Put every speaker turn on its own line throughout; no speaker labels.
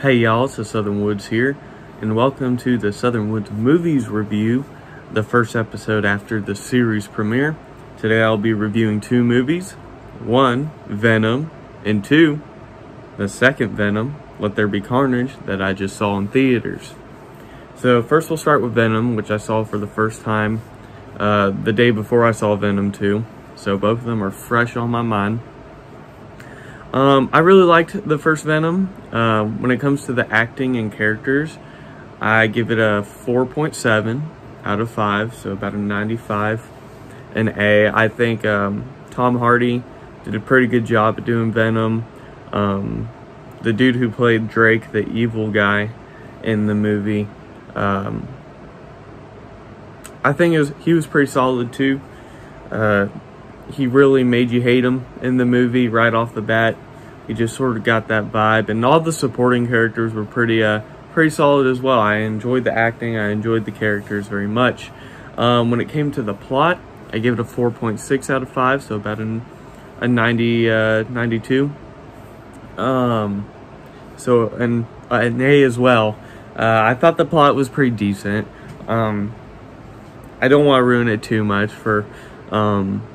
Hey y'all, it's the Southern Woods here, and welcome to the Southern Woods Movies Review, the first episode after the series premiere. Today I'll be reviewing two movies. One, Venom, and two, the second Venom, Let There Be Carnage, that I just saw in theaters. So first we'll start with Venom, which I saw for the first time uh, the day before I saw Venom 2. So both of them are fresh on my mind. Um, I really liked the first Venom. Uh, when it comes to the acting and characters, I give it a 4.7 out of 5, so about a 95. An A. I think um, Tom Hardy did a pretty good job at doing Venom. Um, the dude who played Drake, the evil guy in the movie, um, I think was, he was pretty solid too. Uh, he really made you hate him in the movie right off the bat. He just sort of got that vibe, and all the supporting characters were pretty, uh, pretty solid as well. I enjoyed the acting. I enjoyed the characters very much. Um, when it came to the plot, I gave it a 4.6 out of 5, so about an, a 90, uh, 92. Um, so, and uh, an A as well. Uh, I thought the plot was pretty decent. Um, I don't want to ruin it too much for um,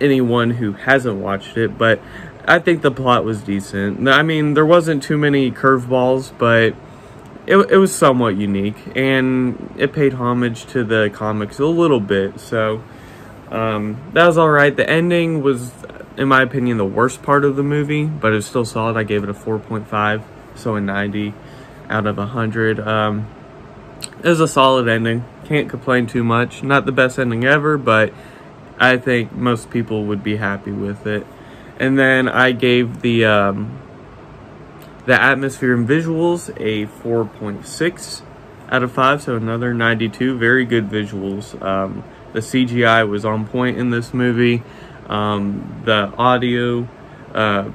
anyone who hasn't watched it, but I think the plot was decent. I mean, there wasn't too many curveballs, but it, it was somewhat unique, and it paid homage to the comics a little bit, so um, that was alright. The ending was, in my opinion, the worst part of the movie, but it's still solid. I gave it a 4.5, so a 90 out of 100. Um, it was a solid ending. Can't complain too much. Not the best ending ever, but I think most people would be happy with it. And then I gave the um, the atmosphere and visuals a 4.6 out of 5, so another 92. Very good visuals. Um, the CGI was on point in this movie. Um, the audio, uh,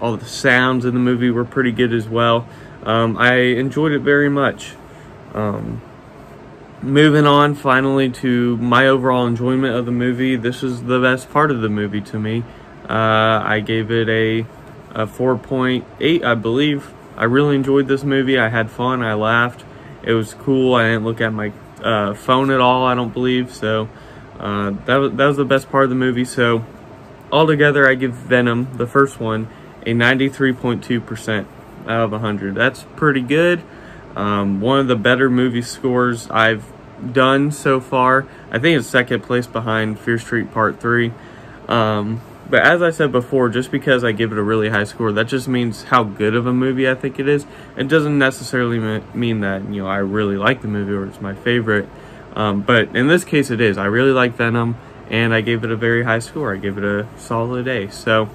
all the sounds in the movie were pretty good as well. Um, I enjoyed it very much. Um, moving on finally to my overall enjoyment of the movie. This is the best part of the movie to me. Uh, I gave it a, a 4.8, I believe. I really enjoyed this movie. I had fun. I laughed. It was cool. I didn't look at my uh, phone at all, I don't believe. So uh, that, was, that was the best part of the movie. So altogether, I give Venom, the first one, a 93.2% out of 100. That's pretty good. Um, one of the better movie scores I've done so far. I think it's second place behind Fear Street Part 3. Um, but as I said before, just because I give it a really high score, that just means how good of a movie I think it is. It doesn't necessarily mean that, you know, I really like the movie or it's my favorite. Um, but in this case, it is. I really like Venom, and I gave it a very high score. I gave it a solid A. So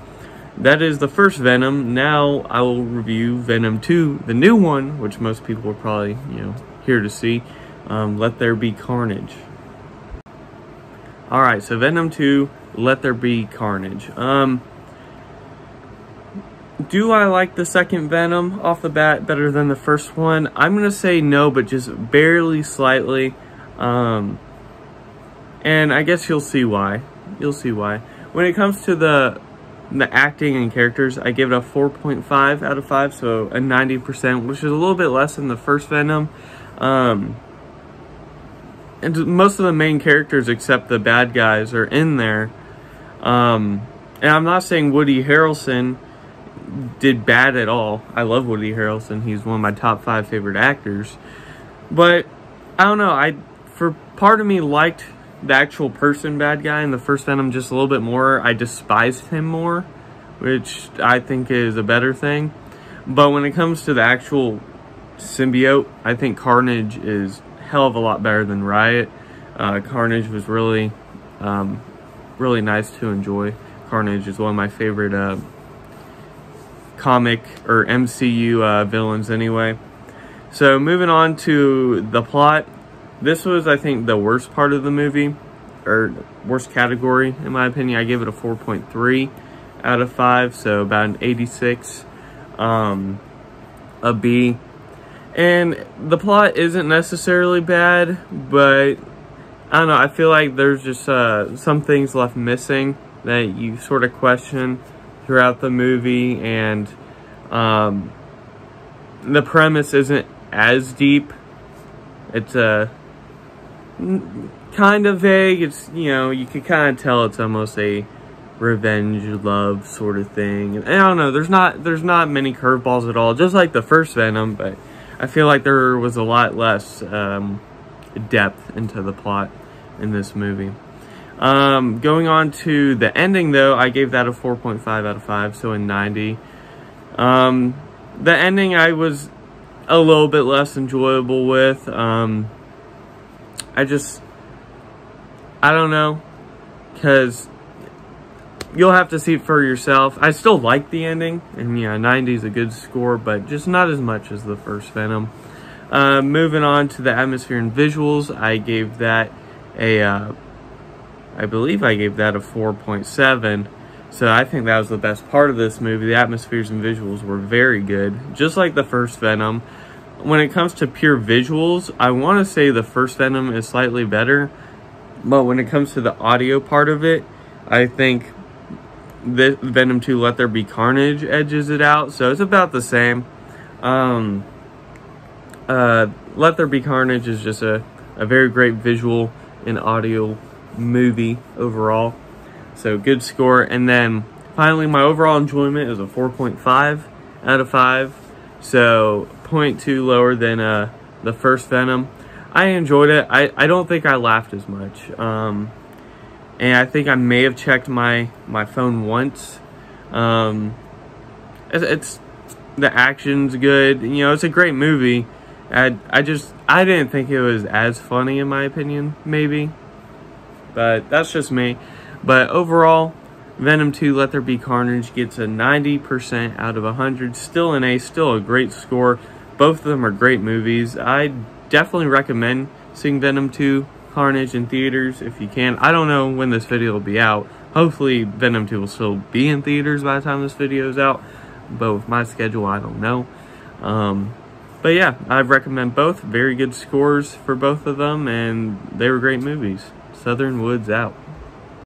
that is the first Venom. Now I will review Venom 2, the new one, which most people are probably, you know, here to see. Um, Let There Be Carnage. Alright, so Venom 2, Let There Be Carnage. Um, do I like the second Venom off the bat better than the first one? I'm going to say no, but just barely, slightly. Um, and I guess you'll see why. You'll see why. When it comes to the the acting and characters, I give it a 4.5 out of 5, so a 90%, which is a little bit less than the first Venom. Um, and most of the main characters, except the bad guys, are in there. Um, and I'm not saying Woody Harrelson did bad at all. I love Woody Harrelson. He's one of my top five favorite actors. But I don't know. I for part of me liked the actual person bad guy in the first Venom just a little bit more. I despised him more, which I think is a better thing. But when it comes to the actual symbiote, I think Carnage is hell of a lot better than Riot. Uh, Carnage was really, um, really nice to enjoy. Carnage is one of my favorite uh, comic or MCU uh, villains anyway. So moving on to the plot. This was, I think, the worst part of the movie, or worst category, in my opinion. I give it a 4.3 out of 5, so about an 86. Um, a B. And the plot isn't necessarily bad, but I don't know, I feel like there's just uh, some things left missing that you sort of question throughout the movie, and um, the premise isn't as deep. It's a uh, kind of vague. It's, you know, you can kind of tell it's almost a revenge love sort of thing. And I don't know, there's not there's not many curveballs at all, just like the first Venom, but I feel like there was a lot less um, depth into the plot in this movie. Um, going on to the ending though, I gave that a 4.5 out of 5, so a 90. Um, the ending I was a little bit less enjoyable with. Um, I just, I don't know, because you'll have to see it for yourself. I still like the ending, and yeah, 90 is a good score, but just not as much as the first Venom. Uh, moving on to the atmosphere and visuals, I gave that a, uh, I believe I gave that a 4.7. So I think that was the best part of this movie. The atmospheres and visuals were very good, just like the first Venom. When it comes to pure visuals, I want to say the first Venom is slightly better, but when it comes to the audio part of it, I think the Venom 2 Let There Be Carnage edges it out, so it's about the same. Um, uh, Let There Be Carnage is just a, a very great visual and audio movie overall. So good score. And then finally, my overall enjoyment is a 4.5 out of 5. So 0.2 lower than uh, the first Venom. I enjoyed it. I, I don't think I laughed as much. Um, and I think I may have checked my my phone once. Um, it's, it's the action's good. You know, it's a great movie. I I just I didn't think it was as funny in my opinion, maybe. But that's just me. But overall, Venom 2 Let There Be Carnage gets a 90% out of 100. Still an A, still a great score. Both of them are great movies. I definitely recommend seeing Venom 2 Carnage in theaters if you can. I don't know when this video will be out. Hopefully Venom 2 will still be in theaters by the time this video is out. But with my schedule, I don't know. Um, but yeah, I recommend both. Very good scores for both of them, and they were great movies. Southern Woods out.